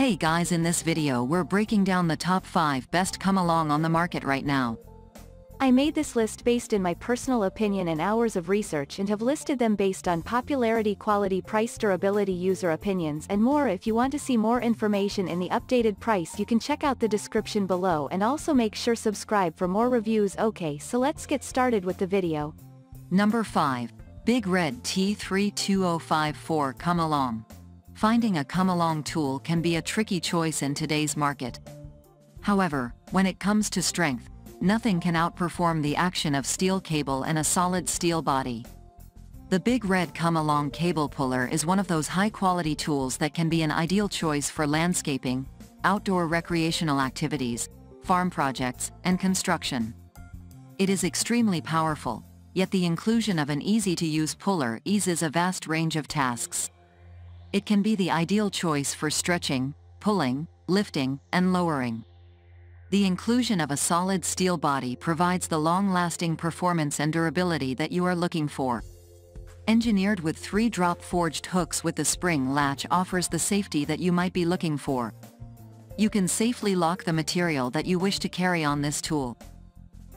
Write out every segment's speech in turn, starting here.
Hey guys in this video we're breaking down the top 5 best come along on the market right now. I made this list based in my personal opinion and hours of research and have listed them based on popularity quality price durability user opinions and more if you want to see more information in the updated price you can check out the description below and also make sure subscribe for more reviews okay so let's get started with the video. Number 5. Big Red T32054 Come Along. Finding a come along tool can be a tricky choice in today's market. However, when it comes to strength, nothing can outperform the action of steel cable and a solid steel body. The Big Red Come Along Cable Puller is one of those high-quality tools that can be an ideal choice for landscaping, outdoor recreational activities, farm projects, and construction. It is extremely powerful, yet the inclusion of an easy-to-use puller eases a vast range of tasks. It can be the ideal choice for stretching, pulling, lifting, and lowering. The inclusion of a solid steel body provides the long-lasting performance and durability that you are looking for. Engineered with three drop forged hooks with the spring latch offers the safety that you might be looking for. You can safely lock the material that you wish to carry on this tool.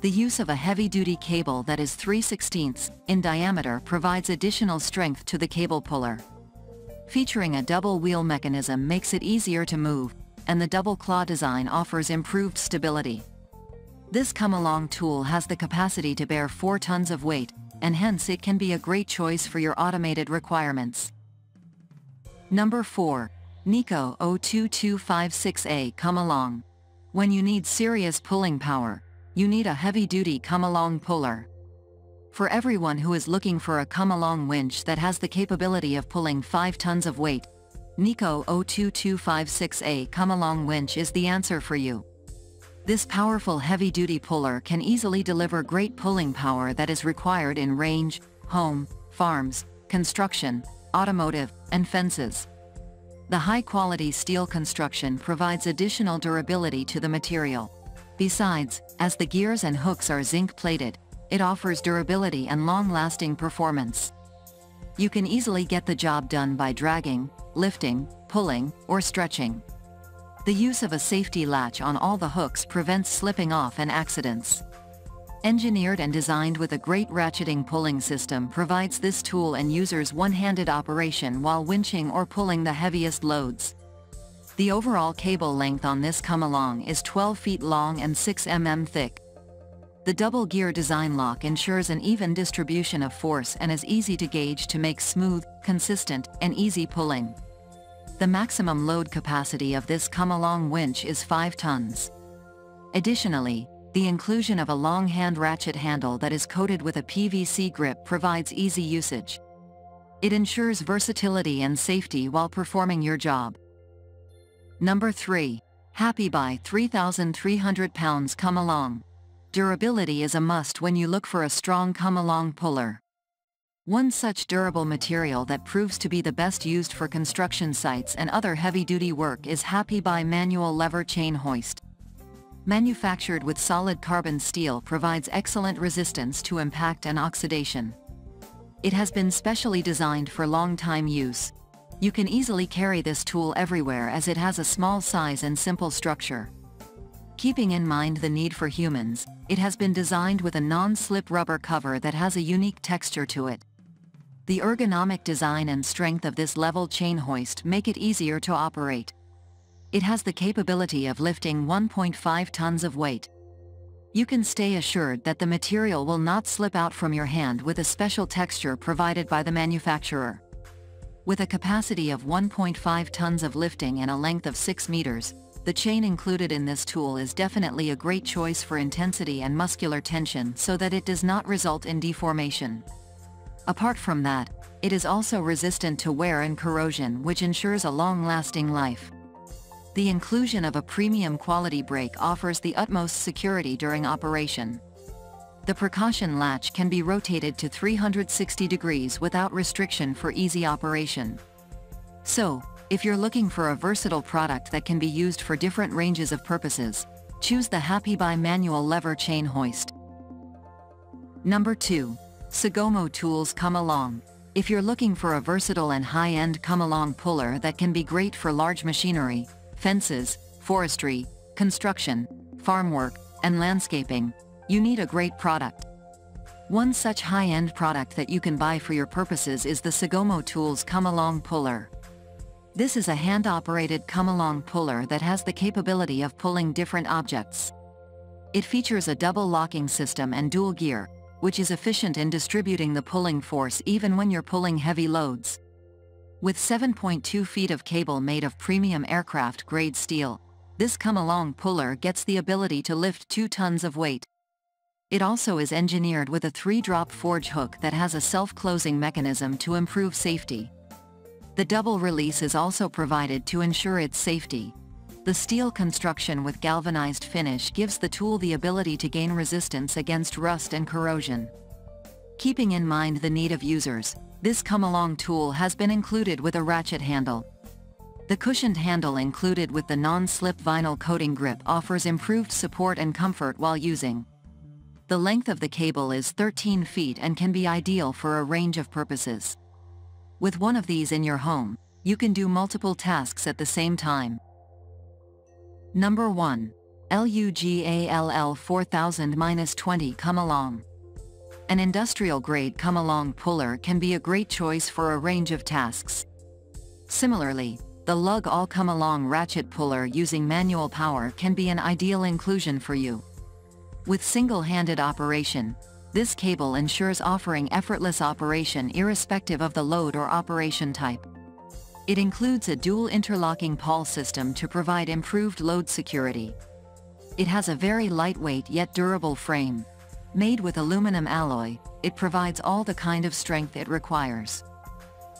The use of a heavy-duty cable that is 3 16 in diameter provides additional strength to the cable puller. Featuring a double wheel mechanism makes it easier to move, and the double claw design offers improved stability. This come-along tool has the capacity to bear 4 tons of weight, and hence it can be a great choice for your automated requirements. Number 4. NEIKO 02256A Come Along. When you need serious pulling power, you need a heavy-duty come-along puller. For everyone who is looking for a come-along winch that has the capability of pulling 5 tons of weight, NEIKO 02256A come-along winch is the answer for you. This powerful heavy-duty puller can easily deliver great pulling power that is required in range, home, farms, construction, automotive, and fences. The high-quality steel construction provides additional durability to the material. Besides, as the gears and hooks are zinc-plated, it offers durability and long-lasting performance. You can easily get the job done by dragging, lifting, pulling, or stretching. The use of a safety latch on all the hooks prevents slipping off and accidents. Engineered and designed with a great ratcheting pulling system provides this tool and users one-handed operation while winching or pulling the heaviest loads. The overall cable length on this come along is 12 feet long and 6 mm thick. The double gear design lock ensures an even distribution of force and is easy to gauge to make smooth, consistent, and easy pulling. The maximum load capacity of this come-along winch is 5 tons. Additionally, the inclusion of a long hand ratchet handle that is coated with a PVC grip provides easy usage. It ensures versatility and safety while performing your job. Number 3. Happybuy 3,300 pounds come along durability is a must when you look for a strong come-along puller. One such durable material that proves to be the best used for construction sites and other heavy-duty work is Happybuy Manual Lever Chain Hoist. Manufactured with solid carbon steel provides excellent resistance to impact and oxidation. It has been specially designed for long-time use. You can easily carry this tool everywhere as it has a small size and simple structure. Keeping in mind the need for humans, it has been designed with a non-slip rubber cover that has a unique texture to it. The ergonomic design and strength of this level chain hoist make it easier to operate. It has the capability of lifting 1.5 tons of weight. You can stay assured that the material will not slip out from your hand with a special texture provided by the manufacturer. With a capacity of 1.5 tons of lifting and a length of 6 meters, the chain included in this tool is definitely a great choice for intensity and muscular tension so that it does not result in deformation. Apart from that, it is also resistant to wear and corrosion which ensures a long-lasting life. The inclusion of a premium quality brake offers the utmost security during operation. The precaution latch can be rotated to 360 degrees without restriction for easy operation. So, if you're looking for a versatile product that can be used for different ranges of purposes, choose the Happybuy manual lever chain hoist. Number 2. Segomo Tools Come Along. If you're looking for a versatile and high-end come-along puller that can be great for large machinery, fences, forestry, construction, farm work, and landscaping, you need a great product. One such high-end product that you can buy for your purposes is the Segomo Tools Come Along Puller. This is a hand-operated come-along puller that has the capability of pulling different objects. It features a double locking system and dual gear, which is efficient in distributing the pulling force even when you're pulling heavy loads. With 7.2 feet of cable made of premium aircraft-grade steel, this come-along puller gets the ability to lift 2 tons of weight. It also is engineered with a 3-drop forge hook that has a self-closing mechanism to improve safety. The double release is also provided to ensure its safety. The steel construction with galvanized finish gives the tool the ability to gain resistance against rust and corrosion. Keeping in mind the need of users, this come-along tool has been included with a ratchet handle. The cushioned handle included with the non-slip vinyl coating grip offers improved support and comfort while using. The length of the cable is 13 feet and can be ideal for a range of purposes. With one of these in your home, you can do multiple tasks at the same time. Number 1. LUGALL 4000-20 Come Along. An industrial-grade come-along puller can be a great choice for a range of tasks. Similarly, the LUGALL come-along ratchet puller using manual power can be an ideal inclusion for you. With single-handed operation, this cable ensures offering effortless operation irrespective of the load or operation type. It includes a dual interlocking pawl system to provide improved load security. It has a very lightweight yet durable frame. Made with aluminum alloy, it provides all the kind of strength it requires.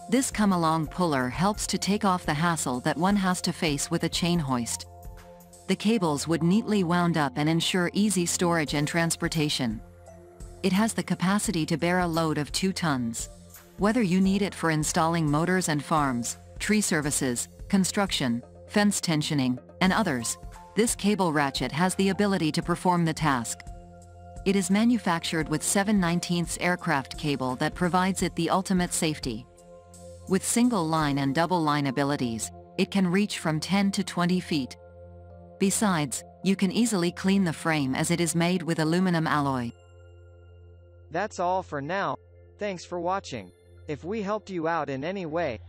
This come-along puller helps to take off the hassle that one has to face with a chain hoist. The cables would neatly wound up and ensure easy storage and transportation it has the capacity to bear a load of 2 tons. Whether you need it for installing motors and farms, tree services, construction, fence tensioning, and others, this cable ratchet has the ability to perform the task. It is manufactured with 7 19 aircraft cable that provides it the ultimate safety. With single line and double line abilities, it can reach from 10 to 20 feet. Besides, you can easily clean the frame as it is made with aluminum alloy. That's all for now. Thanks for watching. If we helped you out in any way,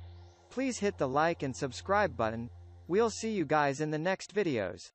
please hit the like and subscribe button. We'll see you guys in the next videos.